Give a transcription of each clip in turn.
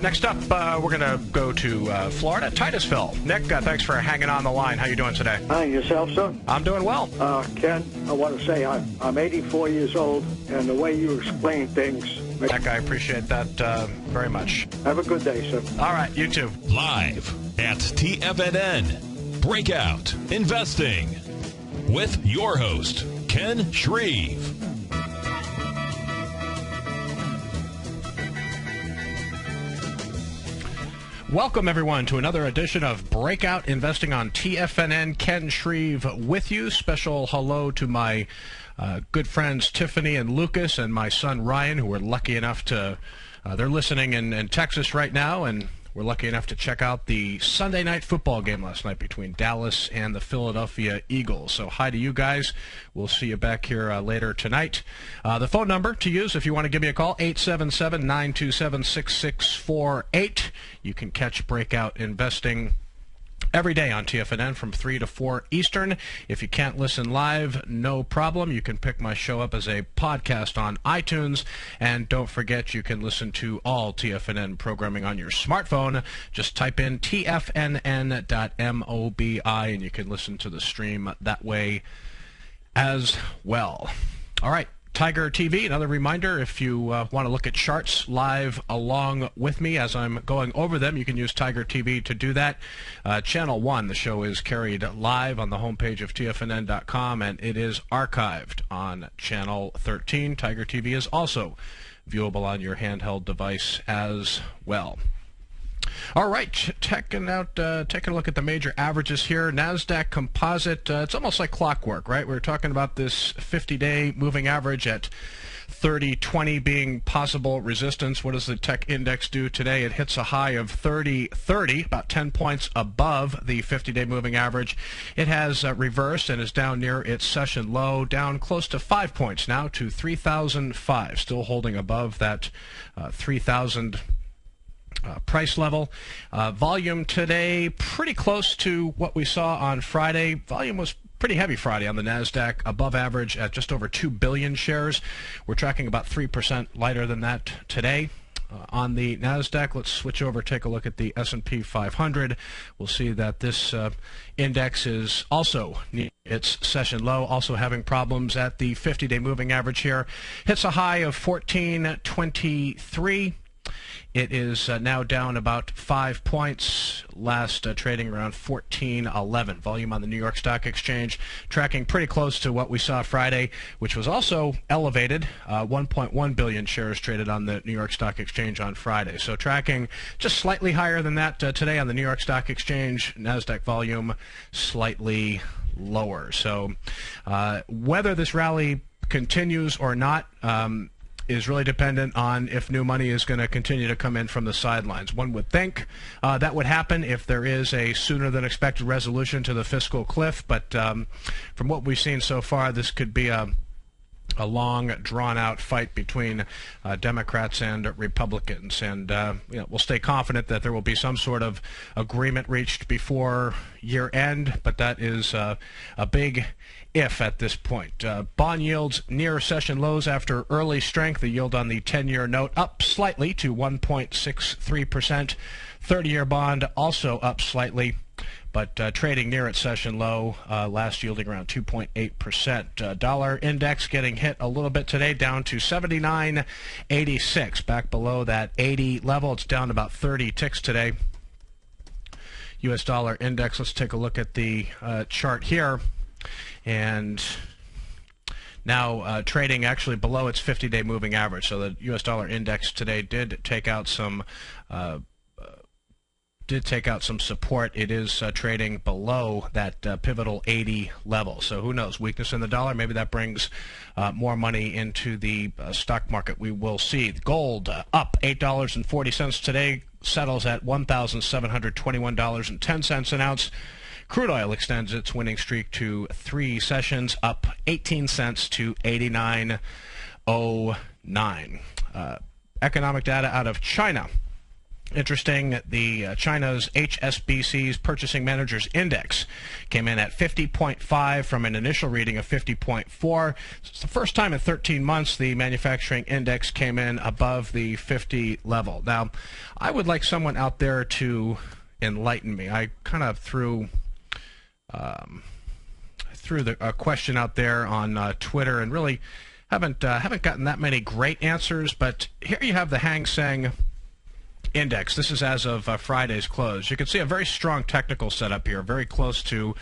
Next up, uh, we're going to go to uh, Florida, Titusville. Nick, uh, thanks for hanging on the line. How you doing today? Hi, yourself, sir? I'm doing well. Uh, Ken, I want to say I, I'm 84 years old, and the way you explain things... Nick, I appreciate that uh, very much. Have a good day, sir. All right, you too. Live at TFNN. Breakout Investing. With your host, Ken Shreve. Welcome, everyone, to another edition of Breakout Investing on TFNN. Ken Shreve with you. Special hello to my uh, good friends Tiffany and Lucas and my son Ryan, who are lucky enough to. Uh, they're listening in, in Texas right now, and we're lucky enough to check out the Sunday night football game last night between Dallas and the Philadelphia Eagles. So, hi to you guys. We'll see you back here uh, later tonight. Uh, the phone number to use if you want to give me a call 877 927 6648. You can catch Breakout Investing every day on TFNN from 3 to 4 Eastern. If you can't listen live, no problem. You can pick my show up as a podcast on iTunes. And don't forget, you can listen to all TFNN programming on your smartphone. Just type in tfnn.mobi and you can listen to the stream that way as well. All right. Tiger TV, another reminder if you uh, want to look at charts live along with me as I'm going over them, you can use Tiger TV to do that. Uh, Channel 1, the show is carried live on the homepage of TFNN.com and it is archived on Channel 13. Tiger TV is also viewable on your handheld device as well. All right, checking out, uh, taking a look at the major averages here. Nasdaq Composite, uh, it's almost like clockwork, right? We are talking about this 50-day moving average at 3020 being possible resistance. What does the tech index do today? It hits a high of 3030, about 10 points above the 50-day moving average. It has uh, reversed and is down near its session low, down close to 5 points now to 3005, still holding above that uh, 3000 uh, price level. Uh, volume today pretty close to what we saw on Friday. Volume was pretty heavy Friday on the Nasdaq, above average at just over 2 billion shares. We're tracking about 3% lighter than that today. Uh, on the Nasdaq, let's switch over, take a look at the S&P 500. We'll see that this uh, index is also its session low, also having problems at the 50-day moving average here. Hits a high of 1423. It is uh, now down about five points. Last uh, trading around 14.11. Volume on the New York Stock Exchange tracking pretty close to what we saw Friday, which was also elevated. Uh, 1.1 billion shares traded on the New York Stock Exchange on Friday. So tracking just slightly higher than that uh, today on the New York Stock Exchange. Nasdaq volume slightly lower. So uh, whether this rally continues or not. Um, is really dependent on if new money is going to continue to come in from the sidelines. One would think uh, that would happen if there is a sooner than expected resolution to the fiscal cliff, but um, from what we've seen so far, this could be a a long, drawn-out fight between uh, Democrats and Republicans, and uh, you know, we'll stay confident that there will be some sort of agreement reached before year end. But that is uh, a big if at this point. Uh, bond yields near session lows after early strength. The yield on the 10-year note up slightly to 1.63 percent. 30-year bond also up slightly but uh, trading near its session low, uh, last yielding around 2.8%. Uh, dollar index getting hit a little bit today, down to 79.86, back below that 80 level. It's down about 30 ticks today. U.S. dollar index, let's take a look at the uh, chart here. And now uh, trading actually below its 50-day moving average. So the U.S. dollar index today did take out some uh, did take out some support. It is uh, trading below that uh, pivotal 80 level. So who knows? Weakness in the dollar. Maybe that brings uh, more money into the uh, stock market. We will see. Gold uh, up $8.40 today. Settles at $1,721.10 an ounce. Crude oil extends its winning streak to three sessions, up 18 cents to 89.09. Uh, economic data out of China Interesting, the uh, China's HSBC's Purchasing Managers Index came in at 50.5 from an initial reading of 50.4. It's the first time in 13 months the manufacturing index came in above the 50 level. Now, I would like someone out there to enlighten me. I kind of threw um, threw the, a question out there on uh, Twitter and really haven't uh, haven't gotten that many great answers. But here you have the Hang Seng index. This is as of uh, Friday's close. You can see a very strong technical setup here, very close to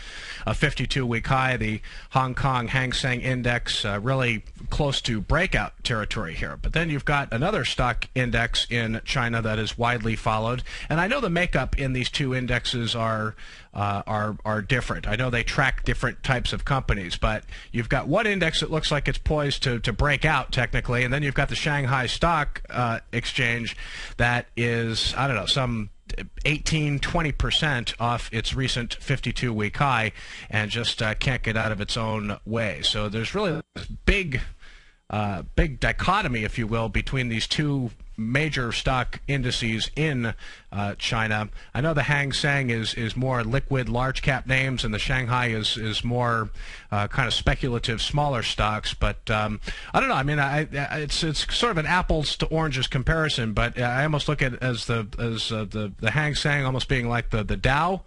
a 52-week high. The Hong Kong Hang Seng index uh, really close to breakout territory here. But then you've got another stock index in China that is widely followed. And I know the makeup in these two indexes are uh, are are different. I know they track different types of companies, but you've got one index that looks like it's poised to, to break out technically, and then you've got the Shanghai Stock uh, Exchange that is I don't know some 18, 20% off its recent 52 week high and just uh, can't get out of its own way. So there's really this big, uh, big dichotomy, if you will, between these two major stock indices in uh, China. I know the Hang Seng is, is more liquid, large cap names, and the Shanghai is is more uh, kind of speculative, smaller stocks. But um, I don't know. I mean, I, it's it's sort of an apples to oranges comparison. But I almost look at it as the as uh, the the Hang Seng almost being like the the Dow.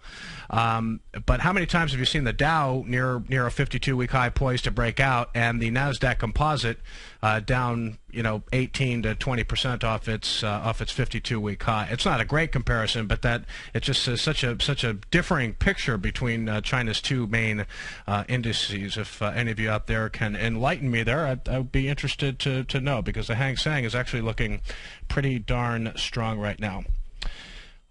Um, but how many times have you seen the Dow near near a 52-week high poised to break out, and the Nasdaq Composite uh, down, you know, 18 to 20 percent off its uh, off its 52-week high? It's not a great comparison, but that it just is such a such a differing picture between uh, China's two main uh, indices. If uh, any of you out there can enlighten me there, I'd, I would be interested to to know because the Hang Seng is actually looking pretty darn strong right now.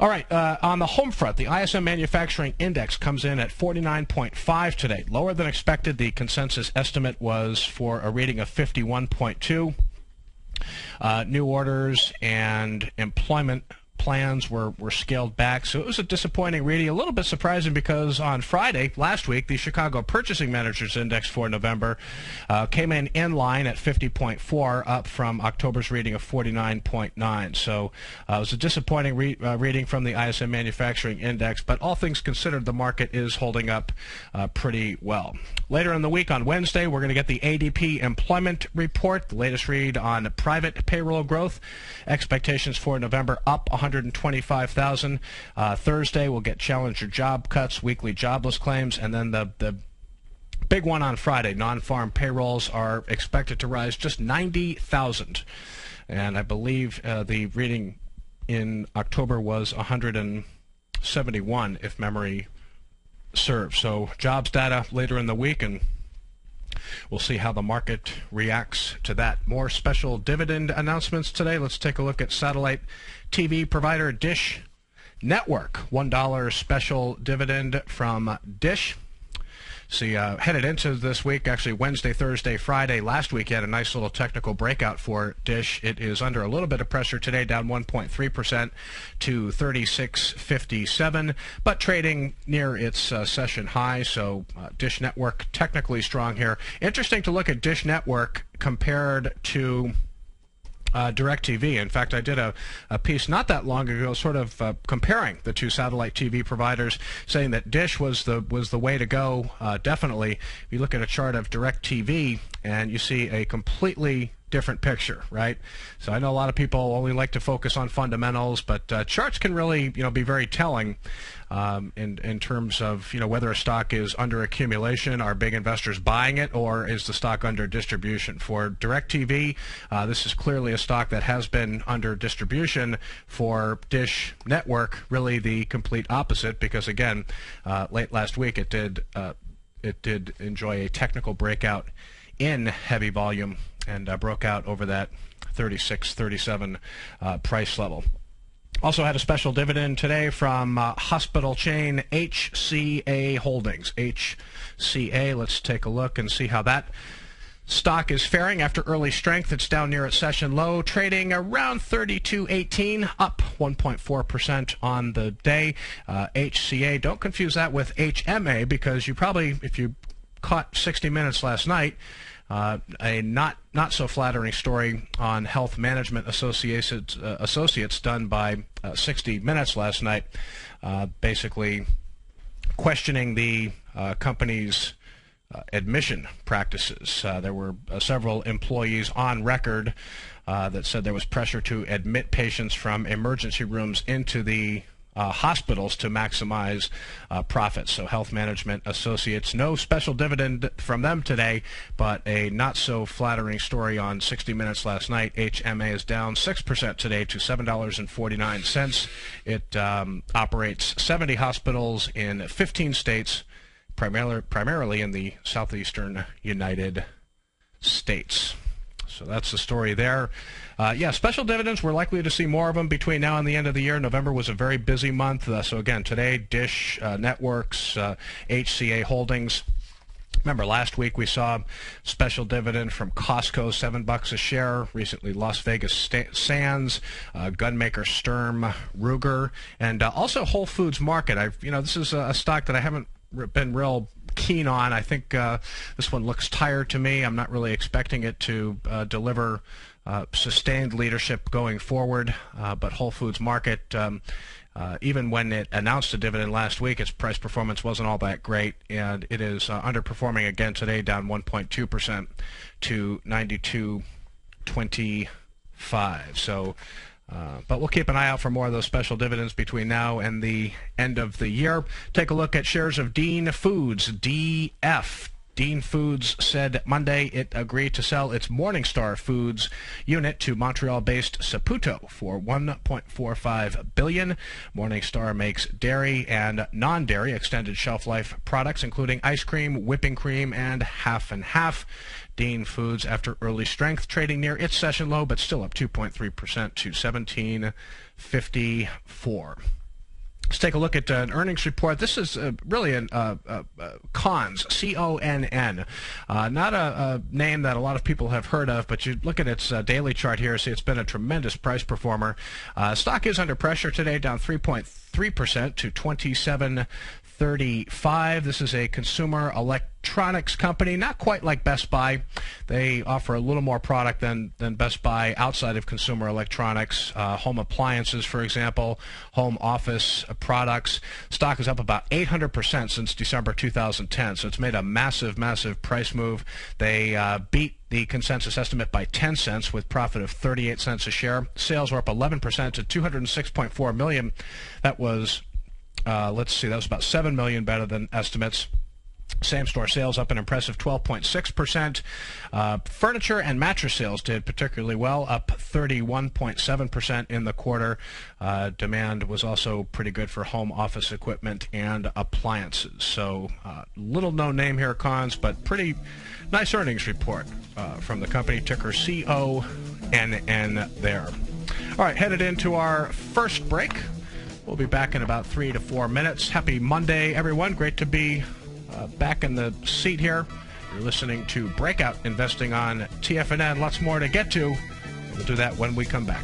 All right, uh, on the home front, the ISM Manufacturing Index comes in at 49.5 today, lower than expected. The consensus estimate was for a reading of 51.2. Uh, new orders and employment plans were, were scaled back. So it was a disappointing reading, a little bit surprising because on Friday last week, the Chicago Purchasing Managers Index for November uh, came in in line at 50.4, up from October's reading of 49.9. So uh, it was a disappointing re- uh, reading from the ISM Manufacturing Index, but all things considered, the market is holding up uh, pretty well. Later in the week on Wednesday, we're going to get the ADP employment report, the latest read on private payroll growth. Expectations for November up 100 125,000. Uh, Thursday, we'll get challenger job cuts, weekly jobless claims, and then the, the big one on Friday. Non-farm payrolls are expected to rise just 90,000. And I believe uh, the reading in October was 171, if memory serves. So jobs data later in the week, and We'll see how the market reacts to that. More special dividend announcements today. Let's take a look at satellite TV provider Dish Network. $1 special dividend from Dish. See, uh, headed into this week, actually Wednesday, Thursday, Friday, last week, had a nice little technical breakout for Dish. It is under a little bit of pressure today, down 1.3% to 36.57, but trading near its uh, session high. So uh, Dish Network technically strong here. Interesting to look at Dish Network compared to uh, DirecTV. In fact, I did a, a piece not that long ago, sort of uh, comparing the two satellite TV providers, saying that Dish was the was the way to go. Uh, definitely, if you look at a chart of DirecTV and you see a completely different picture, right? So I know a lot of people only like to focus on fundamentals, but uh, charts can really, you know, be very telling um, in in terms of you know whether a stock is under accumulation, are big investors buying it, or is the stock under distribution? For DirecTV, uh, this is clearly a stock that has been under distribution. For Dish Network, really the complete opposite, because again, uh, late last week it did uh, it did enjoy a technical breakout in heavy volume and uh, broke out over that 36, 37 uh, price level. Also had a special dividend today from uh, hospital chain HCA Holdings. HCA, let's take a look and see how that stock is faring after early strength. It's down near its session low, trading around 32.18, up 1.4% on the day. Uh, HCA, don't confuse that with HMA because you probably, if you caught 60 Minutes last night, Uh, a not not so flattering story on health management associates uh, associates done by uh, 60 Minutes last night, uh, basically questioning the uh, company's uh, admission practices. there were several employees on record that said there was pressure to admit patients from emergency rooms into the uh, hospitals to maximize uh, profits. So, Health Management Associates, no special dividend from them today, but a not so flattering story on 60 Minutes last night. HMA is down 6% today to $7.49. It um, operates 70 hospitals in 15 states, primarily, primarily in the southeastern United States. So that's the story there. Uh, yeah, special dividends. We're likely to see more of them between now and the end of the year. November was a very busy month. Uh, so again, today, Dish uh, Networks, HCA uh, Holdings. Remember last week we saw special dividend from Costco, seven bucks a share. Recently, Las Vegas Sands, uh, gunmaker Sturm Ruger, and uh, also Whole Foods Market. I, you know, this is a, a stock that I haven't been real keen on. I think uh, this one looks tired to me. I'm not really expecting it to uh, deliver uh, sustained leadership going forward. Uh, but Whole Foods Market, um, uh, even when it announced a dividend last week, its price performance wasn't all that great, and it is uh, underperforming again today, down 1.2 percent to 92.25. So. Uh, but we'll keep an eye out for more of those special dividends between now and the end of the year. Take a look at shares of Dean Foods, DF. Dean Foods said Monday it agreed to sell its Morningstar Foods unit to Montreal-based Saputo for 1.45 billion. Morningstar makes dairy and non-dairy extended shelf life products including ice cream, whipping cream, and half and half. Dean Foods after early strength, trading near its session low, but still up 2.3% to 1754. Let's take a look at uh, an earnings report. This is uh, really an uh, uh, uh Conn's, C-O-N-N. Uh, not a, a, name that a lot of people have heard of, but you look at its daily chart here, see it's been a tremendous price performer. stock is under pressure today, down 3.3% to 27 35. This is a consumer electronics company, not quite like Best Buy. They offer a little more product than, than Best Buy outside of consumer electronics, uh, home appliances, for example, home office products. Stock is up about 800% since December 2010, so it's made a massive, massive price move. They uh, beat the consensus estimate by 10 cents with profit of 38 cents a share. Sales were up 11% to 206.4 million. That was uh, let's see, that was about seven million better than estimates. Same store sales up an impressive 12.6%. Uh, furniture and mattress sales did particularly well, up 31.7% in the quarter. Uh, demand was also pretty good for home office equipment and appliances. So, uh, little known name here, Conn's, but pretty nice earnings report uh, from the company, ticker C O N N there. All right, headed into our first break. We'll be back in about three to four minutes. Happy Monday, everyone. Great to be uh, back in the seat here. You're listening to Breakout Investing on TFNN. Lots more to get to. We'll do that when we come back.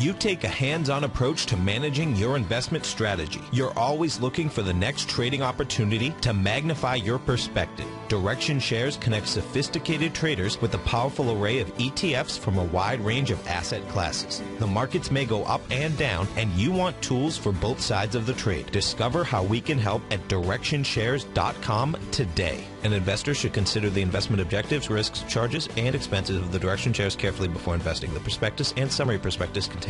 You take a hands-on approach to managing your investment strategy. You're always looking for the next trading opportunity to magnify your perspective. Direction Shares connects sophisticated traders with a powerful array of ETFs from a wide range of asset classes. The markets may go up and down, and you want tools for both sides of the trade. Discover how we can help at DirectionShares.com today. An investor should consider the investment objectives, risks, charges, and expenses of the Direction Shares carefully before investing. The prospectus and summary prospectus contain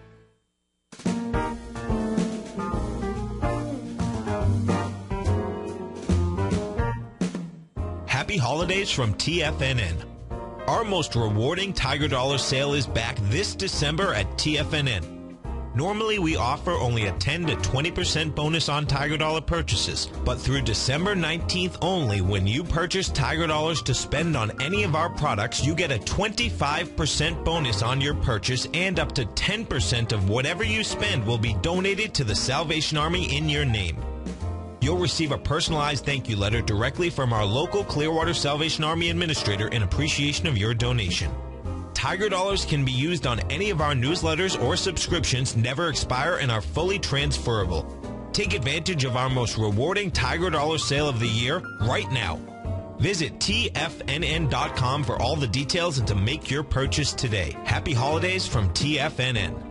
Holidays from TFNN. Our most rewarding Tiger Dollar sale is back this December at TFNN. Normally, we offer only a 10 to 20% bonus on Tiger Dollar purchases, but through December 19th only, when you purchase Tiger Dollars to spend on any of our products, you get a 25% bonus on your purchase, and up to 10% of whatever you spend will be donated to the Salvation Army in your name. You'll receive a personalized thank you letter directly from our local Clearwater Salvation Army administrator in appreciation of your donation. Tiger Dollars can be used on any of our newsletters or subscriptions, never expire, and are fully transferable. Take advantage of our most rewarding Tiger Dollar sale of the year right now. Visit TFNN.com for all the details and to make your purchase today. Happy holidays from TFNN.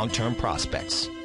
long-term prospects.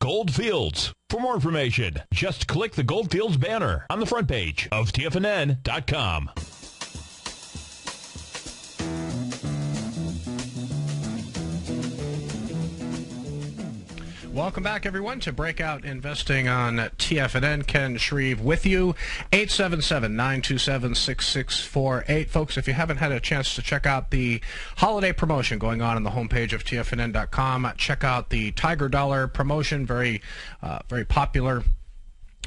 Goldfields. For more information, just click the Goldfields banner on the front page of TFNN.com. Welcome back, everyone, to Breakout Investing on TFNN. Ken Shreve with you. 877-927-6648. Folks, if you haven't had a chance to check out the holiday promotion going on on the homepage of TFNN.com, check out the Tiger Dollar promotion. Very, uh, very popular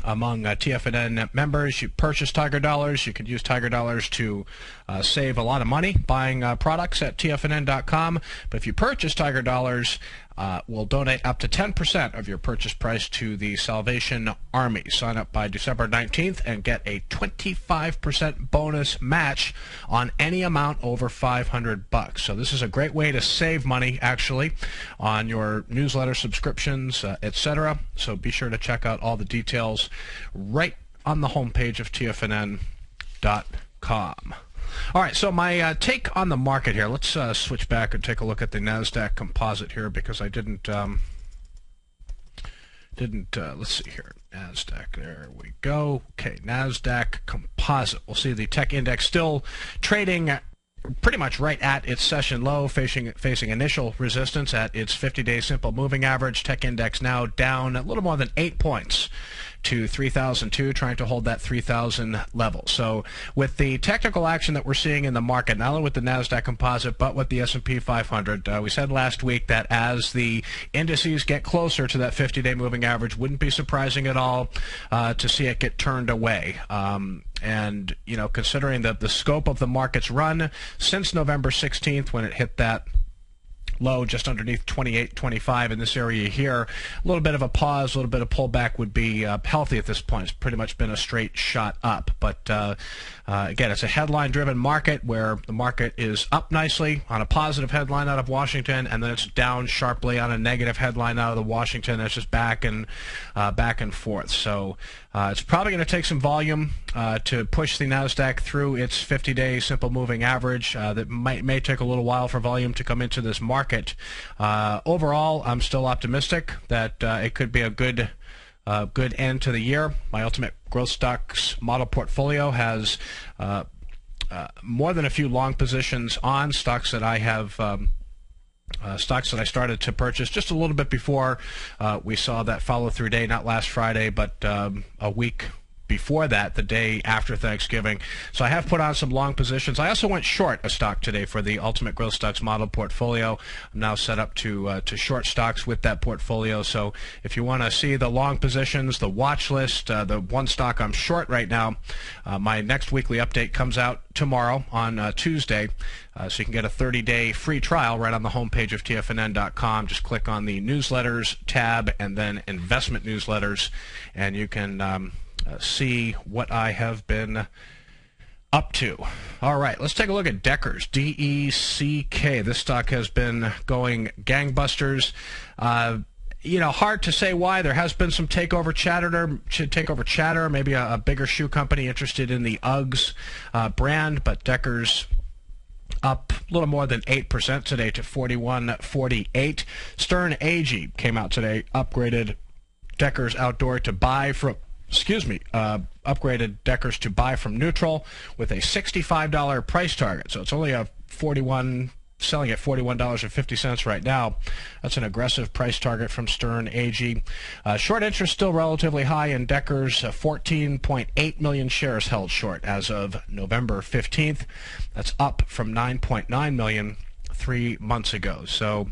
among uh, TFNN members. You purchase Tiger Dollars. You could use Tiger Dollars to uh, save a lot of money buying uh, products at TFNN.com. But if you purchase Tiger Dollars, uh, will donate up to 10% of your purchase price to the Salvation Army. Sign up by December 19th and get a 25% bonus match on any amount over 500 bucks. So this is a great way to save money actually on your newsletter subscriptions, uh, etc. So be sure to check out all the details right on the homepage of tfnn.com. All right, so my uh, take on the market here. Let's uh, switch back and take a look at the Nasdaq Composite here because I didn't um, didn't. Uh, let's see here, Nasdaq. There we go. Okay, Nasdaq Composite. We'll see the tech index still trading pretty much right at its session low, facing facing initial resistance at its 50-day simple moving average. Tech index now down a little more than eight points to 3002, trying to hold that 3000 level. So with the technical action that we're seeing in the market, not only with the Nasdaq Composite but with the S&P 500, uh, we said last week that as the indices get closer to that 50-day moving average, wouldn't be surprising at all uh, to see it get turned away. Um, and you know, considering the the scope of the market's run since November 16th when it hit that low just underneath 28.25 in this area here. A little bit of a pause, a little bit of pullback would be uh, healthy at this point. It's pretty much been a straight shot up. But uh, uh, again, it's a headline-driven market where the market is up nicely on a positive headline out of Washington, and then it's down sharply on a negative headline out of the Washington. It's just back and uh, back and forth. So uh, it's probably going to take some volume uh, to push the Nasdaq through its 50-day simple moving average. that might may take a little while for volume to come into this market. overall, I'm still optimistic that it could be a good uh, good end to the year. My ultimate growth stocks model portfolio has uh, uh, more than a few long positions on stocks that I have. Um, uh, stocks that I started to purchase just a little bit before uh, we saw that follow through day, not last Friday, but um, a week before that, the day after Thanksgiving. So I have put on some long positions. I also went short a stock today for the Ultimate Growth Stocks model portfolio. I'm now set up to uh, to short stocks with that portfolio. So if you want to see the long positions, the watch list, uh, the one stock I'm short right now, uh, my next weekly update comes out tomorrow on uh, Tuesday. Uh, so you can get a 30-day free trial right on the homepage of tfnn.com. Just click on the newsletters tab and then investment newsletters, and you can um, see what I have been up to. All right, let's take a look at Deckers, D E C K. This stock has been going gangbusters. Uh, you know, hard to say why. There has been some takeover chatter, takeover chatter. Maybe a, a bigger shoe company interested in the UGGs uh, brand, but Deckers up a little more than 8% today to 41.48. Sterne Agee came out today, upgraded Deckers Outdoor to buy from excuse me, uh, upgraded Deckers to buy from neutral with a $65 price target. So it's only a 41 selling at $41.50 right now. That's an aggressive price target from Sterne Agee. Uh, short interest still relatively high in Deckers. Uh, 14.8 million shares held short as of November 15th. That's up from 9.9 million three months ago. So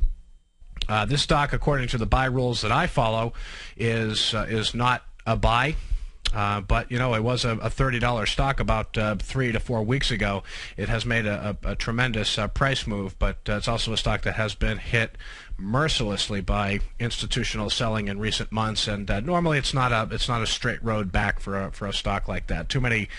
uh, this stock, according to the buy rules that I follow, is uh, is not a buy. Uh, but you know, it was a, a $30 stock about uh, three to four weeks ago. It has made a, a, a tremendous uh, price move, but uh, it's also a stock that has been hit mercilessly by institutional selling in recent months. And uh, normally, it's not a it's not a straight road back for a for a stock like that. Too many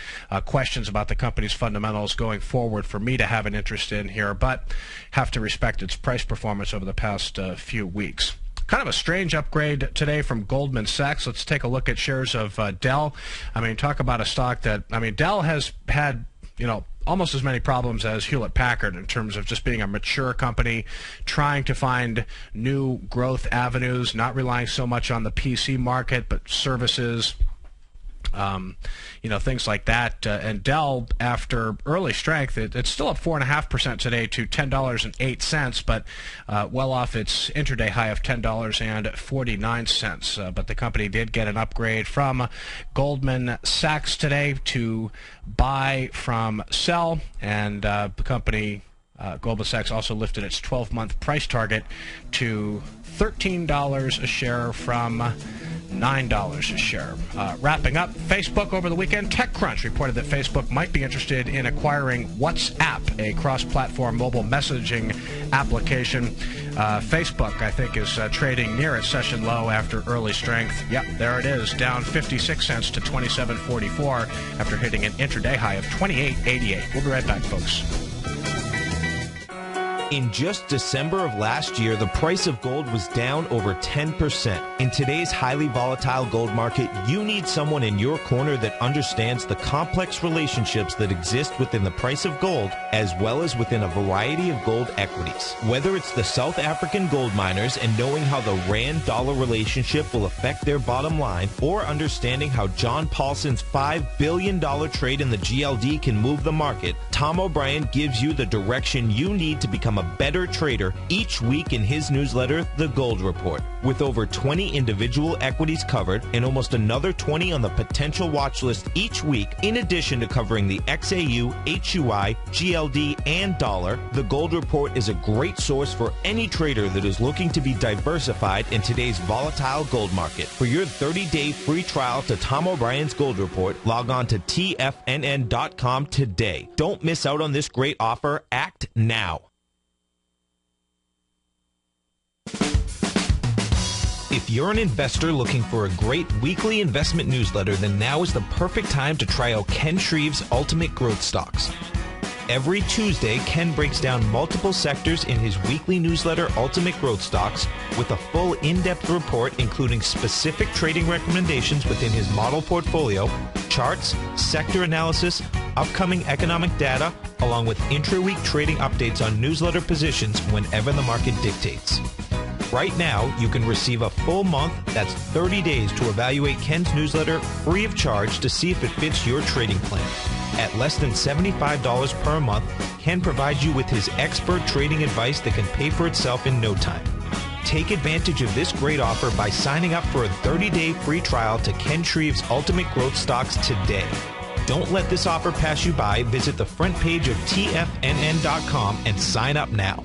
questions about the company's fundamentals going forward for me to have an interest in here, but have to respect its price performance over the past few weeks. Kind of a strange upgrade today from Goldman Sachs. Let's take a look at shares of uh, Dell. I mean, talk about a stock that, I mean, Dell has had, you know, almost as many problems as Hewlett Packard in terms of just being a mature company, trying to find new growth avenues, not relying so much on the PC market, but services, um, you know, things like that. Uh, and Dell, after early strength, it, it's still up 4.5% today to $10.08, but uh, well off its intraday high of $10.49. Uh, but the company did get an upgrade from Goldman Sachs today to buy from sell, and uh, the company. Uh, Goldman Sachs also lifted its 12-month price target to $13 a share from $9 a share. Uh, wrapping up, Facebook over the weekend, TechCrunch reported that Facebook might be interested in acquiring WhatsApp, a cross platform mobile messaging application. Uh, Facebook, I think, is uh, trading near its session low after early strength. Yep, there it is, down 56 cents to 27.44 after hitting an intraday high of 28.88. We'll be right back, folks. In just December of last year, the price of gold was down over 10%. In today's highly volatile gold market, you need someone in your corner that understands the complex relationships that exist within the price of gold, as well as within a variety of gold equities. Whether it's the South African gold miners and knowing how the Rand dollar relationship will affect their bottom line, or understanding how John Paulson's $5 billion trade in the GLD can move the market, Tom O'Brien gives you the direction you need to become a a better trader each week in his newsletter, The Gold Report. With over 20 individual equities covered and almost another 20 on the potential watch list each week, in addition to covering the XAU, HUI, GLD, and dollar, The Gold Report is a great source for any trader that is looking to be diversified in today's volatile gold market. For your 30-day free trial to Tom O'Brien's Gold Report, log on to tfnn.com today. Don't miss out on this great offer. Act now. If you're an investor looking for a great weekly investment newsletter, then now is the perfect time to try out Ken Shreve's Ultimate Growth Stocks. Every Tuesday, Ken breaks down multiple sectors in his weekly newsletter, Ultimate Growth Stocks, with a full in-depth report including specific trading recommendations within his model portfolio, charts, sector analysis, upcoming economic data, along with intra-week trading updates on newsletter positions whenever the market dictates. Right now, you can receive a full month, that's 30 days, to evaluate Ken's newsletter free of charge to see if it fits your trading plan. At less than $75 per month, Ken provides you with his expert trading advice that can pay for itself in no time. Take advantage of this great offer by signing up for a 30-day free trial to Ken Shreve's Ultimate Growth Stocks today. Don't let this offer pass you by. Visit the front page of TFNN.com and sign up now.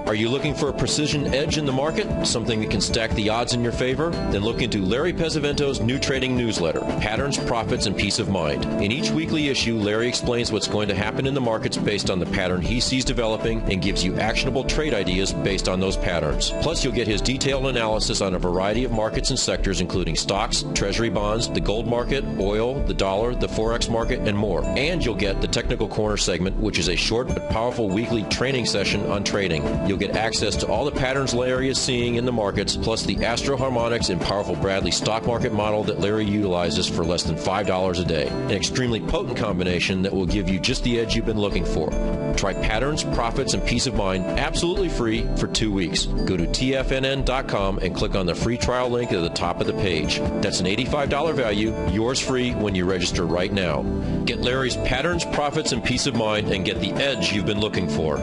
Are you looking for a precision edge in the market? Something that can stack the odds in your favor? Then look into Larry Pesavento's new trading newsletter, Patterns, Profits, and Peace of Mind. In each weekly issue, Larry explains what's going to happen in the markets based on the pattern he sees developing and gives you actionable trade ideas based on those patterns. Plus, you'll get his detailed analysis on a variety of markets and sectors, including stocks, treasury bonds, the gold market, oil, the dollar, the forex market, and more. And you'll get the Technical Corner segment, which is a short but powerful weekly training session on trading. You'll get access to all the patterns Larry is seeing in the markets, plus the Astro Harmonics and powerful Bradley stock market model that Larry utilizes for less than $5 a day. An extremely potent combination that will give you just the edge you've been looking for. Try patterns, profits, and peace of mind absolutely free for two weeks. Go to TFNN.com and click on the free trial link at the top of the page. That's an $85 value, yours free when you register right now. Get Larry's patterns, profits, and peace of mind and get the edge you've been looking for.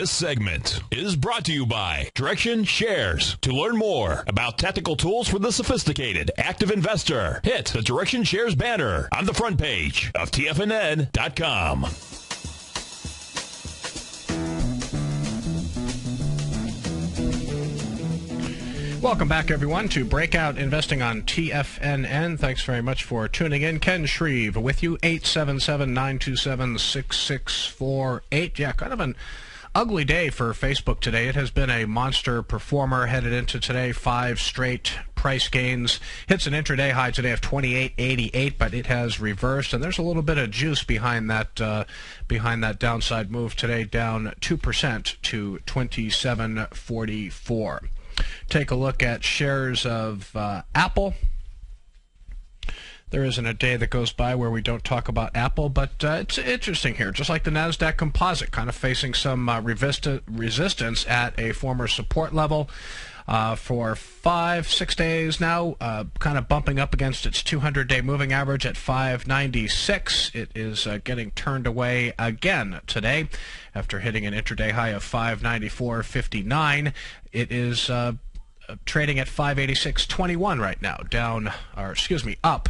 This segment is brought to you by Direction Shares. To learn more about tactical tools for the sophisticated active investor, hit the Direction Shares banner on the front page of TFNN.com. Welcome back, everyone, to Breakout Investing on TFNN. Thanks very much for tuning in. Ken Shreve with you, 877-927-6648. Yeah, kind of an ugly day for Facebook today. It has been a monster performer headed into today. Five straight price gains. Hits an intraday high today of 28.88, but it has reversed, and there's a little bit of juice behind that uh, behind that downside move today, down two percent to 27.44 take a look at shares of uh, Apple. There isn't a day that goes by where we don't talk about Apple, but uh, it's interesting here. Just like the Nasdaq Composite, kind of facing some uh, resistance at a former support level. Uh, for five, six days now, uh, kind of bumping up against its 200-day moving average at 596. It is uh, getting turned away again today after hitting an intraday high of 594.59. It is uh, trading at 586.21 right now, down, or excuse me, up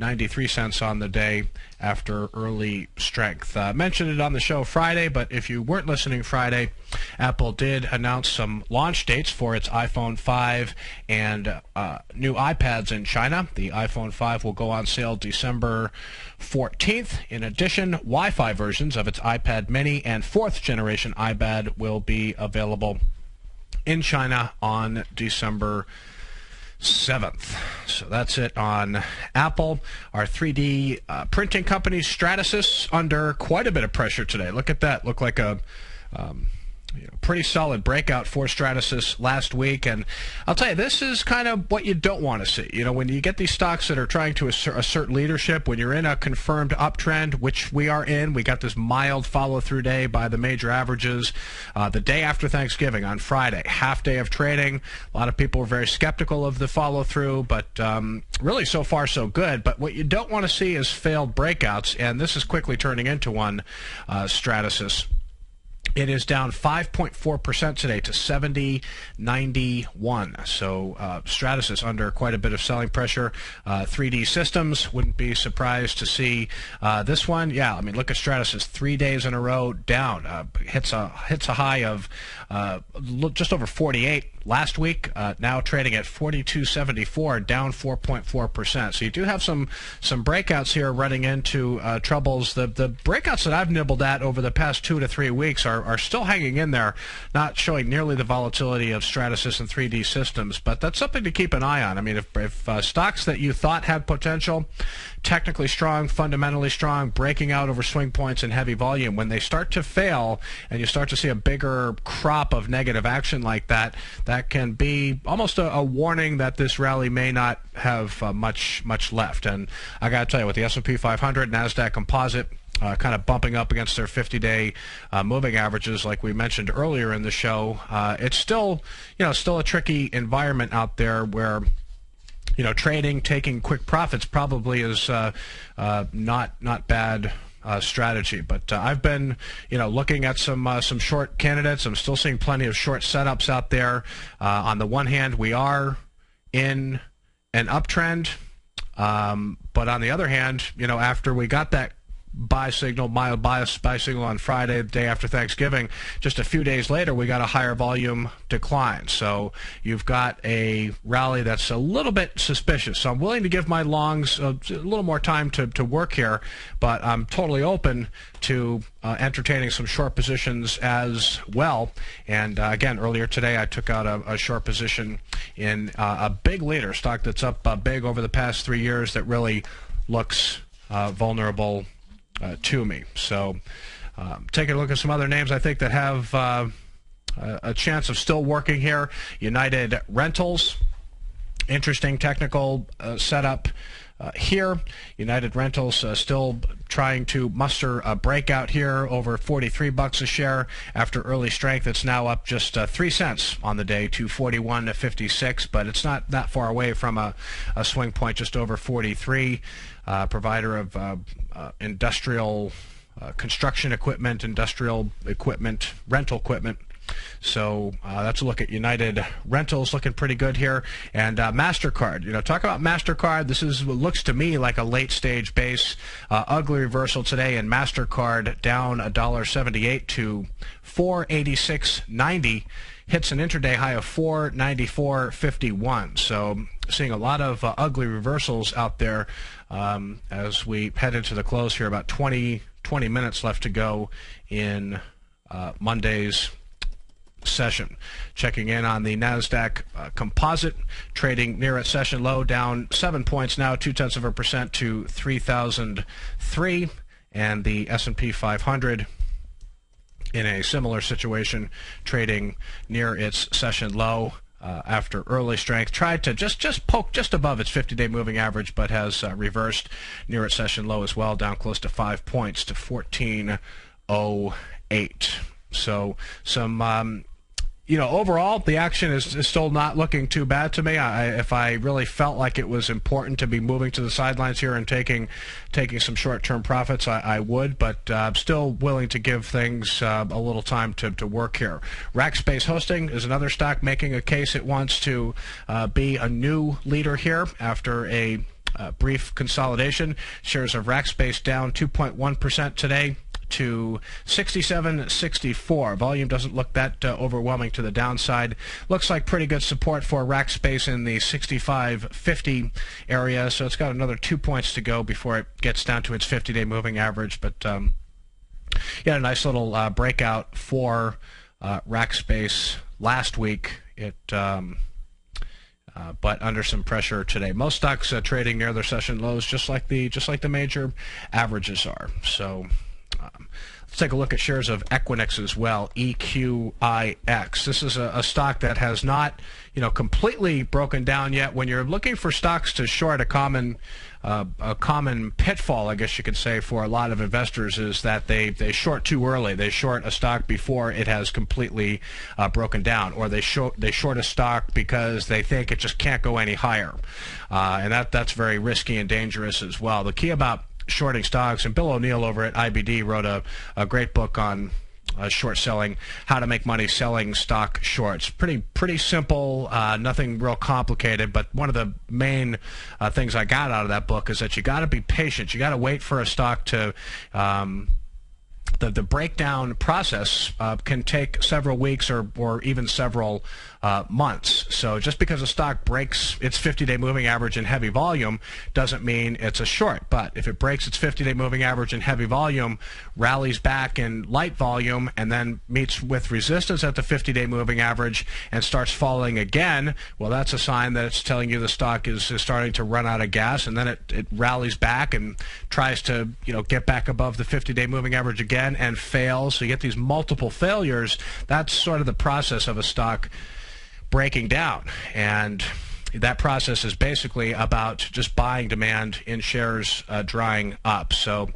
93 cents on the day after early strength. Uh, mentioned it on the show Friday, but if you weren't listening Friday, Apple did announce some launch dates for its iPhone 5 and uh, new iPads in China. The iPhone 5 will go on sale December 14th. In addition, Wi-Fi versions of its iPad mini and fourth generation iPad will be available in China on December 7th. So that's it on Apple. Our 3D uh, printing company, Stratasys, under quite a bit of pressure today. Look at that. Look like a. Um, you know, pretty solid breakout for Stratasys last week. And I'll tell you, this is kind of what you don't want to see. You know, when you get these stocks that are trying to assert, assert leadership, when you're in a confirmed uptrend, which we are in, we got this mild follow through day by the major averages. Uh, the day after Thanksgiving on Friday, half day of trading. A lot of people were very skeptical of the follow through, but um, really so far so good. But what you don't want to see is failed breakouts, and this is quickly turning into one, uh, Stratasys. It is down 5.4% today to 70.91. So uh, is under quite a bit of selling pressure. Uh, 3D Systems wouldn't be surprised to see uh, this one. Yeah, I mean look at Stratasys three days in a row down. Uh, hits a hits a high of uh, just over 48 last week. Uh, now trading at 42.74, down 4.4%. So you do have some some breakouts here running into uh, troubles. The the breakouts that I've nibbled at over the past two to three weeks are are, are still hanging in there, not showing nearly the volatility of Stratasys and 3D systems. But that's something to keep an eye on. I mean, if, if uh, stocks that you thought had potential, technically strong, fundamentally strong, breaking out over swing points and heavy volume, when they start to fail and you start to see a bigger crop of negative action like that, that can be almost a, a warning that this rally may not have uh, much much left. And I got to tell you, with the S&P 500, Nasdaq Composite uh, kind of bumping up against their 50-day uh, moving averages, like we mentioned earlier in the show. Uh, it's still, you know, still a tricky environment out there where you know, trading, taking quick profits probably is uh, uh, not not bad uh, strategy. But uh, I've been, you know, looking at some uh, some short candidates. I'm still seeing plenty of short setups out there. Uh, on the one hand, we are in an uptrend, um, but on the other hand, you know, after we got that buy signal, mild bias buy signal on Friday, the day after Thanksgiving. Just a few days later, we got a higher volume decline. So you've got a rally that's a little bit suspicious. So I'm willing to give my longs a, a little more time to, to work here, but I'm totally open to uh, entertaining some short positions as well. And uh, again, earlier today, I took out a, a short position in uh, a big leader stock that's up uh, big over the past three years that really looks uh, vulnerable uh, to me. So, um, taking a look at some other names I think that have uh, a chance of still working here. United Rentals, interesting technical uh, setup. Uh, here. United Rentals uh, still trying to muster a breakout here over 43 bucks a share after early strength. It's now up just uh, three cents on the day to 41 to 56, but it's not that far away from a, a swing point just over 43. Uh, provider of uh, uh, industrial construction equipment, industrial equipment, rental equipment so uh, that's a look at United Rentals looking pretty good here. And uh, MasterCard, you know, talk about MasterCard. This is what looks to me like a late stage base. Uh, ugly reversal today, and MasterCard down $1.78 to 486.90 hits an intraday high of 494.51. So seeing a lot of uh, ugly reversals out there um, as we head into the close here. About 20, 20 minutes left to go in uh, Monday's session. Checking in on the Nasdaq uh, Composite, trading near its session low, down seven points now, two tenths of a percent to 3,003, and the S&P 500 in a similar situation, trading near its session low. Uh, after early strength, tried to just just poke just above its 50-day moving average, but has uh, reversed near its session low as well, down close to five points to 1408. So some um, you know, overall, the action is, is, still not looking too bad to me. I, if I really felt like it was important to be moving to the sidelines here and taking taking some short-term profits, I, I would, but uh, I'm still willing to give things uh, a little time to, to work here. Rackspace Hosting is another stock making a case it wants to uh, be a new leader here after a uh, brief consolidation. Shares of Rackspace down 2.1% today to 67.64. Volume doesn't look that uh, overwhelming to the downside. Looks like pretty good support for Rackspace in the 65.50 area, so it's got another two points to go before it gets down to its 50-day moving average. But um, yeah, a nice little uh, breakout for uh, Rackspace last week. It um, uh, but under some pressure today. Most stocks uh, trading near their session lows, just like the just like the major averages are. So. Um, let's take a look at shares of Equinix as well, EQIX. This is a, a, stock that has not, you know, completely broken down yet. When you're looking for stocks to short, a common uh, a common pitfall, I guess you could say, for a lot of investors is that they, they short too early. They short a stock before it has completely uh, broken down, or they short they short a stock because they think it just can't go any higher, uh, and that that's very risky and dangerous as well. The key about shorting stocks, and Bill O'Neil over at IBD wrote a, a great book on uh, short selling, how to make money selling stock shorts. Pretty pretty simple, uh, nothing real complicated. But one of the main uh, things I got out of that book is that you got to be patient. You got to wait for a stock to um, the, the breakdown process uh, can take several weeks or, or even several uh, months. So just because a stock breaks its 50-day moving average in heavy volume doesn't mean it's a short. But if it breaks its 50-day moving average in heavy volume, rallies back in light volume, and then meets with resistance at the 50-day moving average and starts falling again, well, that's a sign that it's telling you the stock is, is starting to run out of gas, and then it, it rallies back and tries to you know get back above the 50-day moving average again and fails. So you get these multiple failures. That's sort of the process of a stock breaking down. And that process is basically about just buying demand in shares uh, drying up. So,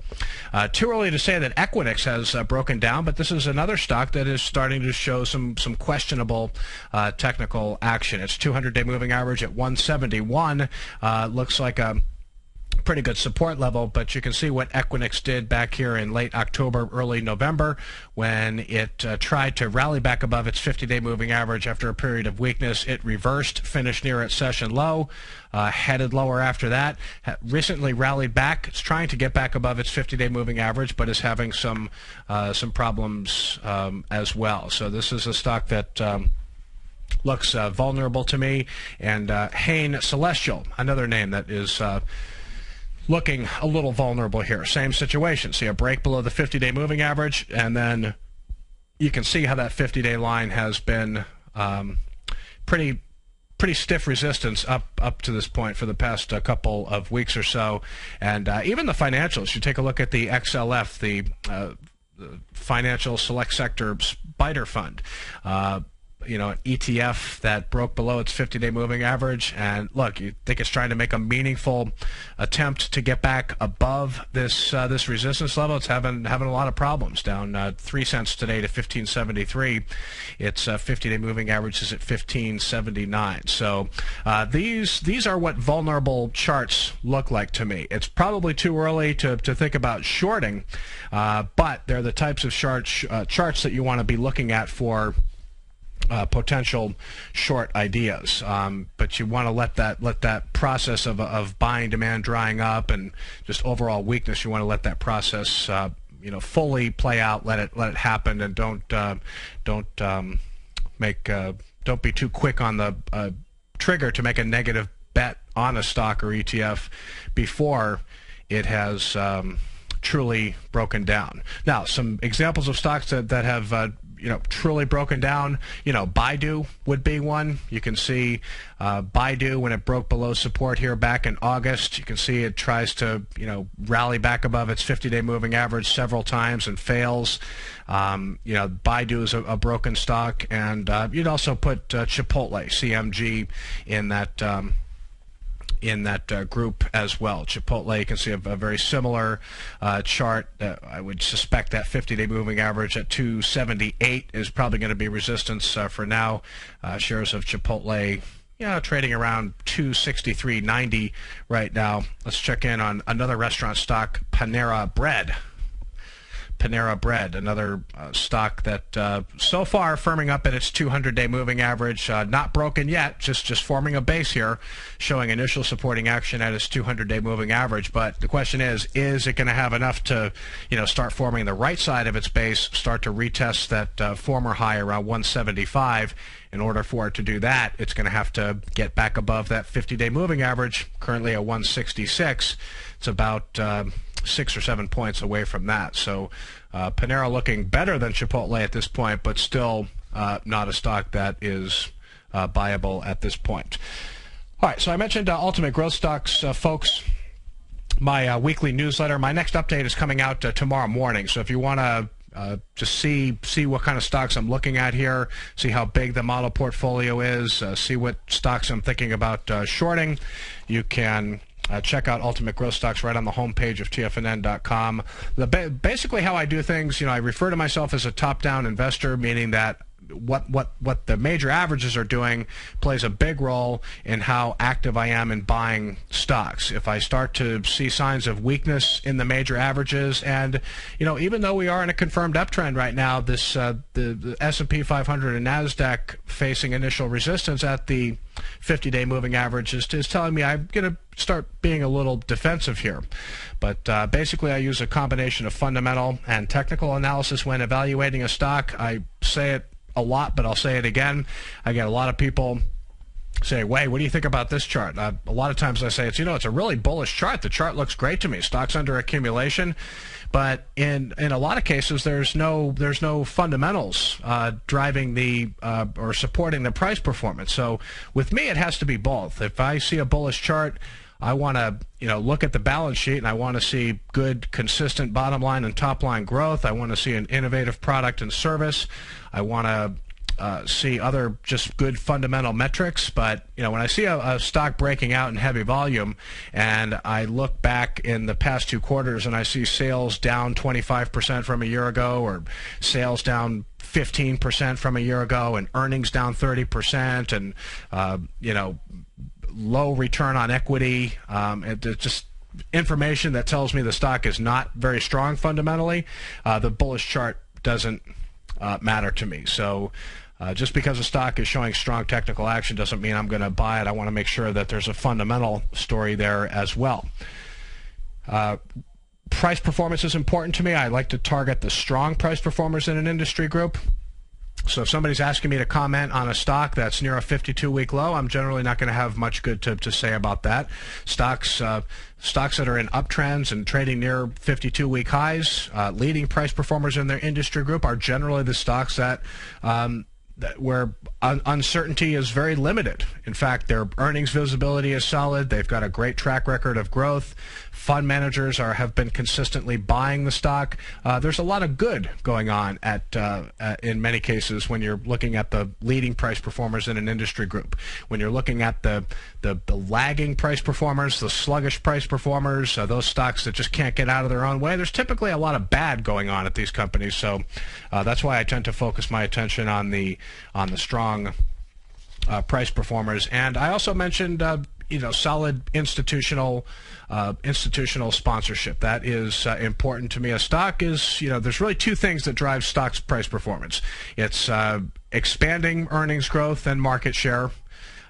uh, too early to say that Equinix has uh, broken down, but this is another stock that is starting to show some some questionable uh, technical action. Its 200-day moving average at 171 uh, looks like a pretty good support level, but you can see what Equinix did back here in late October, early November, when it uh, tried to rally back above its 50-day moving average after a period of weakness. It reversed, finished near its session low, uh, headed lower after that. Ha- recently rallied back. It's trying to get back above its 50-day moving average, but is having some uh, some problems um, as well. So this is a stock that. Um, looks uh, vulnerable to me, and uh, Hain Celestial, another name that is uh, looking a little vulnerable here. Same situation. See a break below the 50-day moving average, and then you can see how that 50-day line has been um, pretty pretty stiff resistance up up to this point for the past uh, couple of weeks or so, and uh, even the financials. You take a look at the XLF, the, uh, the Financial Select Sector Spider Fund. Uh, you know, an ETF that broke below its 50-day moving average. And look, you think it's trying to make a meaningful attempt to get back above this uh, this resistance level. It's having having a lot of problems. Down uh, three cents today to 15.73. Its uh, 50-day moving average is at 15.79. So uh, these these are what vulnerable charts look like to me. It's probably too early to to think about shorting, uh, but they're the types of charts uh, charts that you want to be looking at for uh, potential short ideas. Um, but you want to let that let that process of, of buying demand drying up and just overall weakness. You want to let that process uh, you know fully play out. Let it let it happen, and don't uh, don't um, make uh, don't be too quick on the uh, trigger to make a negative bet on a stock or ETF before it has. Um, truly broken down. Now, some examples of stocks that, that have uh, you know truly broken down. You know, Baidu would be one. You can see uh, Baidu when it broke below support here back in August. You can see it tries to you know rally back above its 50-day moving average several times and fails. Um, you know, Baidu is a, a broken stock, and uh, you'd also put uh, Chipotle, CMG, in that. Um, in that uh, group as well. Chipotle, you can see a, a very similar uh, chart. Uh, I would suspect that 50-day moving average at 278 is probably going to be resistance uh, for now. Uh, shares of Chipotle know, trading around 263.90 right now. Let's check in on another restaurant stock, Panera Bread. Panera Bread, another uh, stock that uh, so far firming up at its 200-day moving average, uh, not broken yet, just just forming a base here, showing initial supporting action at its 200-day moving average. But the question is, is it going to have enough to, you know, start forming the right side of its base, start to retest that uh, former high around 175? In order for it to do that, it's going to have to get back above that 50-day moving average, currently at 166. It's about uh, six or seven points away from that. So uh, Panera looking better than Chipotle at this point, but still uh, not a stock that is uh, buyable at this point. All right, so I mentioned uh, Ultimate Growth Stocks, uh, folks. My uh, weekly newsletter. My next update is coming out uh, tomorrow morning. So if you want to uh, just see see what kind of stocks I'm looking at here, see how big the model portfolio is, uh, see what stocks I'm thinking about uh, shorting. You can uh, check out Ultimate Growth Stocks right on the homepage of TFNN.com. The, basically, how I do things, you know, I refer to myself as a top-down investor, meaning that what what what the major averages are doing plays a big role in how active I am in buying stocks. If I start to see signs of weakness in the major averages, and you know, even though we are in a confirmed uptrend right now, this uh, the, the S&P 500 and Nasdaq facing initial resistance at the 50-day moving average is, is telling me I'm going to start being a little defensive here. But uh, basically, I use a combination of fundamental and technical analysis when evaluating a stock. I say it a lot, but I'll say it again. I get a lot of people say, "Wait, what do you think about this chart?" Uh, a lot of times I say, "It's you know, it's a really bullish chart. The chart looks great to me. Stocks under accumulation." But in in a lot of cases, there's no there's no fundamentals uh, driving the uh, or supporting the price performance. So with me, it has to be both. If I see a bullish chart, I want to, you know, look at the balance sheet and I want to see good, consistent bottom line and top line growth. I want to see an innovative product and service. I want to uh, see other just good fundamental metrics. But you know, when I see a, a, stock breaking out in heavy volume, and I look back in the past two quarters and I see sales down 25% from a year ago, or sales down 15% from a year ago, and earnings down 30%, and uh, you know, low return on equity. Um, just information that tells me the stock is not very strong fundamentally. Uh, the bullish chart doesn't uh, matter to me. So. Uh, just because a stock is showing strong technical action doesn't mean I'm going to buy it. I want to make sure that there's a fundamental story there as well. Uh, price performance is important to me. I like to target the strong price performers in an industry group. So if somebody's asking me to comment on a stock that's near a 52-week low, I'm generally not going to have much good to, to say about that. Stocks uh, stocks that are in uptrends and trading near 52-week highs, uh, leading price performers in their industry group are generally the stocks that um, where un- uncertainty is very limited. In fact, their earnings visibility is solid. They've got a great track record of growth. Fund managers are have been consistently buying the stock. Uh, there's a lot of good going on at uh, uh, in many cases when you're looking at the leading price performers in an industry group. When you're looking at the the, the lagging price performers, the sluggish price performers, uh, those stocks that just can't get out of their own way, there's typically a lot of bad going on at these companies. So uh, that's why I tend to focus my attention on the on the strong uh, price performers. And I also mentioned, uh, you know, solid institutional uh, institutional sponsorship. That is uh, important to me. A stock is, you know, there's really two things that drive stocks price performance. It's uh, expanding earnings growth and market share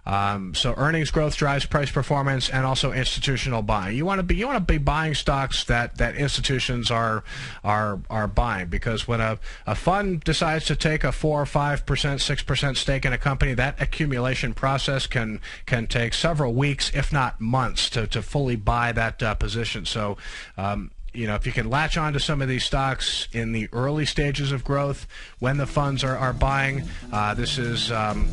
um, so earnings growth drives price performance and also institutional buying. You want to be you want to be buying stocks that, that institutions are are are buying because when a, a fund decides to take a four or five percent, six percent stake in a company, that accumulation process can can take several weeks, if not months, to, to fully buy that uh, position. So um, you know, if you can latch on to some of these stocks in the early stages of growth, when the funds are, are buying, uh, this is um,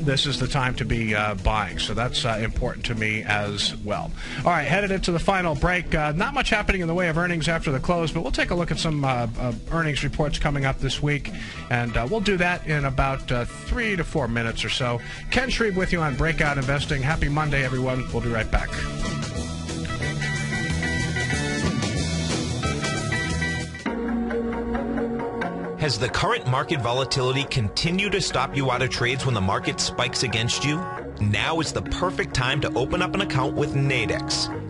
this is the time to be uh, buying. So that's uh, important to me as well. All right, headed into the final break. Uh, not much happening in the way of earnings after the close, but we'll take a look at some uh, uh, earnings reports coming up this week, and we'll do that in about three to four minutes or so. Ken Shreve with you on Breakout Investing. Happy Monday, everyone. We'll be right back. Has the current market volatility continued to stop you out of trades when the market spikes against you? Now is the perfect time to open up an account with Nadex.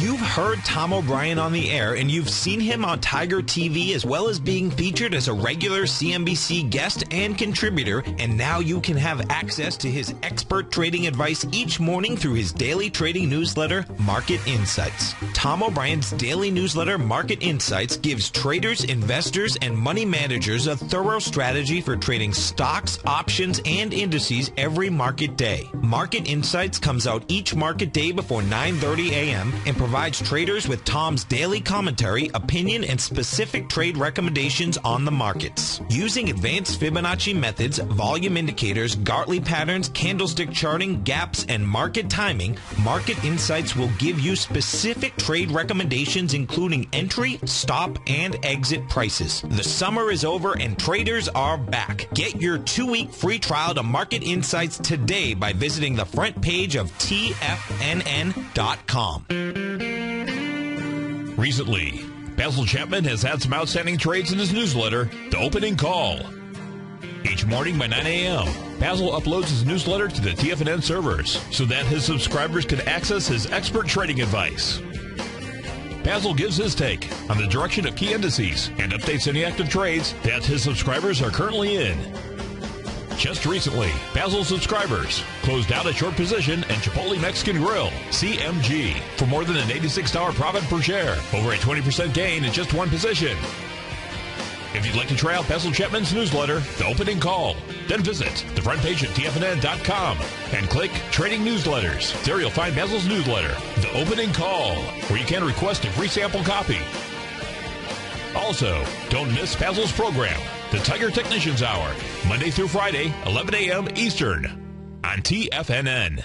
You've heard Tom O'Brien on the air, and you've seen him on Tiger TV as well as being featured as a regular CNBC guest and contributor. And now you can have access to his expert trading advice each morning through his daily trading newsletter, Market Insights. Tom O'Brien's daily newsletter, Market Insights, gives traders, investors, and money managers a thorough strategy for trading stocks, options, and indices every market day. Market Insights comes out each market day before 9:30 a.m. and provides traders with Tom's daily commentary, opinion, and specific trade recommendations on the markets. Using advanced Fibonacci methods, volume indicators, Gartley patterns, candlestick charting, gaps, and market timing, Market Insights will give you specific trade recommendations including entry, stop, and exit prices. The summer is over and traders are back. Get your two-week free trial to Market Insights today by visiting the front page of TFNN.com. Recently, Basil Chapman has had some outstanding trades in his newsletter, The Opening Call. Each morning by 9 a.m., Basil uploads his newsletter to the TFNN servers so that his subscribers can access his expert trading advice. Basil gives his take on the direction of key indices and updates any active trades that his subscribers are currently in. Just recently, Basil subscribers closed out a short position in Chipotle Mexican Grill, CMG, for more than an $86 profit per share, over a 20% gain in just one position. If you'd like to try out Basil Chapman's newsletter, The Opening Call, then visit the front page at TFNN.com and click Trading Newsletters. There you'll find Basil's newsletter, The Opening Call, where you can request a free sample copy. Also, don't miss Basil's program, The Tiger Technicians Hour, Monday through Friday, 11 a.m. Eastern, on TFNN.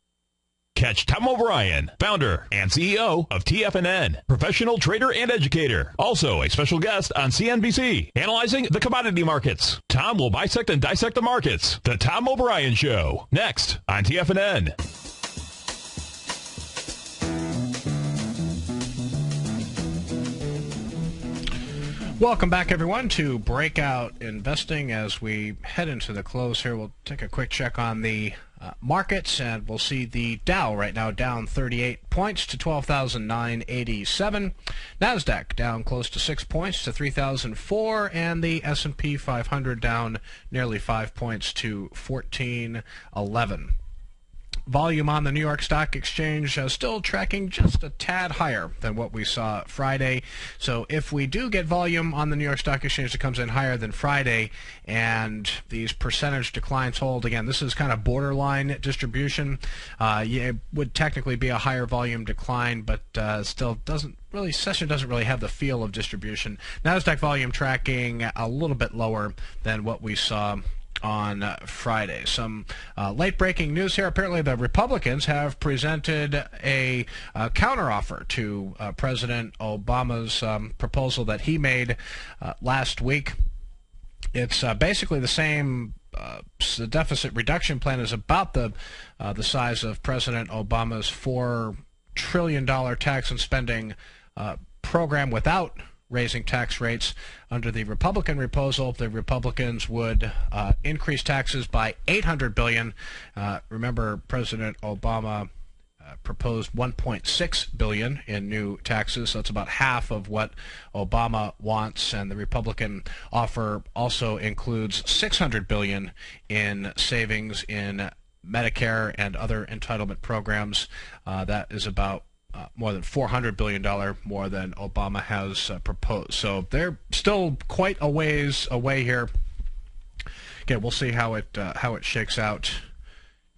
Catch Tom O'Brien, founder and CEO of TFNN, professional trader and educator. Also a special guest on CNBC, analyzing the commodity markets. Tom will bisect and dissect the markets. The Tom O'Brien Show. Next on TFNN. Welcome back, everyone, to Breakout Investing. As we head into the close here, we'll take a quick check on the uh, markets, and we'll see the Dow right now down 38 points to 12,987. Nasdaq down close to six points to 3,004, and the S&P 500 down nearly five points to 1411 volume on the New York Stock Exchange uh, still tracking just a tad higher than what we saw Friday. So if we do get volume on the New York Stock Exchange that comes in higher than Friday and these percentage declines hold, again, this is kind of borderline distribution. Uh, it would technically be a higher volume decline, but uh, still doesn't really session doesn't really have the feel of distribution. Nasdaq volume tracking a little bit lower than what we saw on uh, Friday. Some uh, late breaking news here. Apparently, the Republicans have presented a uh, counteroffer to uh, President Obama's um, proposal that he made uh, last week. It's uh, basically the same. the deficit reduction plan is about the the size of President Obama's four trillion dollar tax and spending program without raising tax rates. Under the Republican proposal, the Republicans would uh, increase taxes by 800 billion. Uh, remember, President Obama uh, proposed 1.6 billion in new taxes. So that's about half of what Obama wants, and the Republican offer also includes 600 billion in savings in Medicare and other entitlement programs. Uh, that is about uh, more than $400 billion more than Obama has uh, proposed. So they're still quite a ways away here. Again, we'll see how it uh, how it shakes out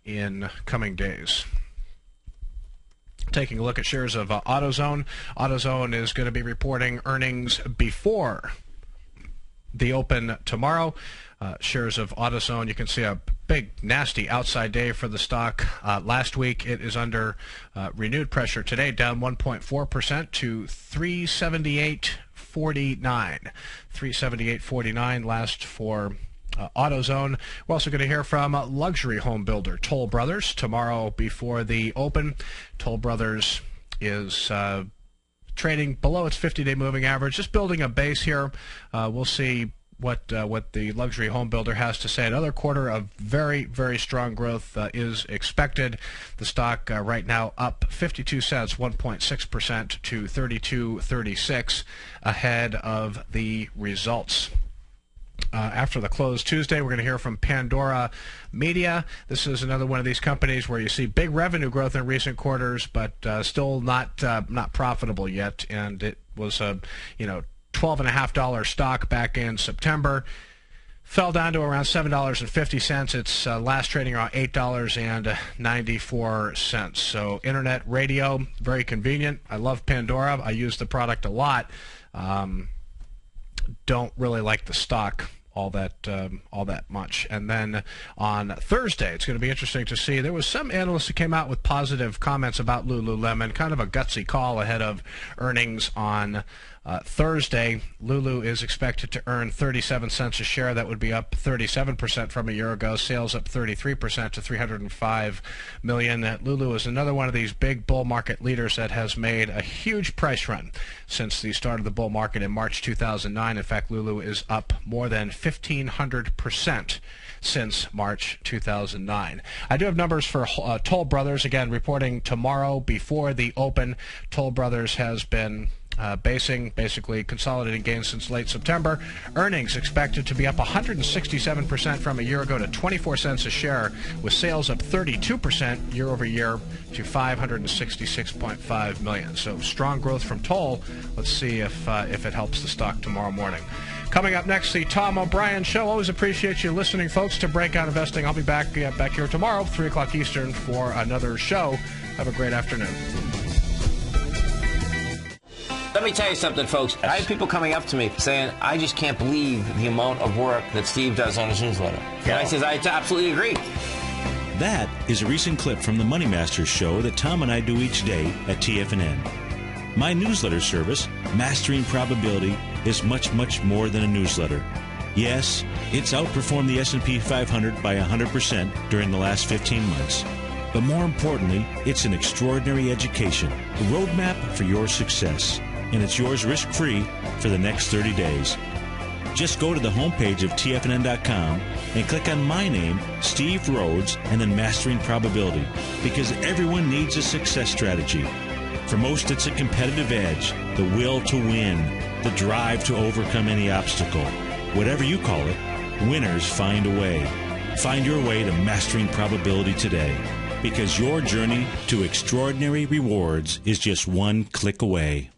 in coming days. Taking a look at shares of uh, AutoZone. AutoZone is going to be reporting earnings before the open tomorrow. Uh, shares of AutoZone, you can see a big, nasty outside day for the stock. Uh, last week, it is under uh, renewed pressure. Today, down 1.4% to 378.49. 378.49 last for uh, AutoZone. We're also going to hear from luxury home builder Toll Brothers tomorrow before the open. Toll Brothers is uh, trading below its 50-day moving average, just building a base here. Uh, we'll see what uh, what the luxury home builder has to say. Another quarter of very very strong growth uh, is expected. The stock uh, right now up 52 cents, 1.6 percent to 32.36, ahead of the results. Uh, after the close Tuesday, we're going to hear from Pandora Media. This is another one of these companies where you see big revenue growth in recent quarters, but uh, still not uh, not profitable yet. And it was a you know twelve and a half dollar stock back in September. Fell down to around seven dollars and fifty cents. It's uh, last trading around eight dollars and ninety four cents. So internet radio, very convenient. I love Pandora. I use the product a lot. Um, don't really like the stock all that um, all that much. And then on Thursday, it's going to be interesting to see. There was some analysts who came out with positive comments about Lululemon, kind of a gutsy call ahead of earnings on uh, Thursday, Lulu is expected to earn 37 cents a share. That would be up 37% from a year ago. Sales up 33% to 305 million. Lulu is another one of these big bull market leaders that has made a huge price run since the start of the bull market in March 2009. In fact, Lulu is up more than 1,500% since March 2009. I do have numbers for uh, Toll Brothers, again, reporting tomorrow before the open. Toll Brothers has been uh, basing basically consolidating gains since late September. Earnings expected to be up 167% from a year ago to 24 cents a share, with sales up 32% year over year to 566.5 million. So strong growth from Toll. Let's see if uh, if it helps the stock tomorrow morning. Coming up next, the Tom O'Brien Show. Always appreciate you listening, folks, to Breakout Investing. I'll be back uh, back here tomorrow, 3 o'clock Eastern, for another show. Have a great afternoon. Let me tell you something, folks. I have people coming up to me saying, I just can't believe the amount of work that Steve does on his newsletter. And I says, I absolutely agree. That is a recent clip from the Money Masters show that Tom and I do each day at TFNN. My newsletter service, Mastering Probability, is much, much more than a newsletter. Yes, it's outperformed the S&P 500 by 100% during the last 15 months. But more importantly, it's an extraordinary education, a roadmap for your success and it's yours risk free for the next 30 days. Just go to the homepage of TFNN.com and click on my name, Steve Rhodes, and then Mastering Probability, because everyone needs a success strategy. For most, it's a competitive edge, the will to win, the drive to overcome any obstacle. Whatever you call it, winners find a way. Find your way to mastering probability today, because your journey to extraordinary rewards is just one click away.